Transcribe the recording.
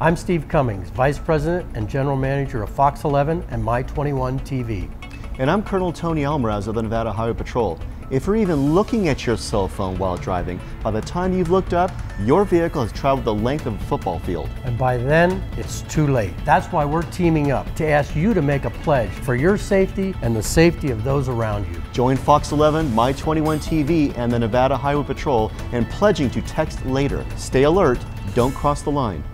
I'm Steve Cummings, Vice President and General Manager of Fox 11 and My 21 TV. And I'm Colonel Tony Almaraz of the Nevada Highway Patrol. If you're even looking at your cell phone while driving, by the time you've looked up, your vehicle has traveled the length of a football field. And by then, it's too late. That's why we're teaming up to ask you to make a pledge for your safety and the safety of those around you. Join Fox 11, My 21 TV, and the Nevada Highway Patrol in pledging to text later. Stay alert, don't cross the line.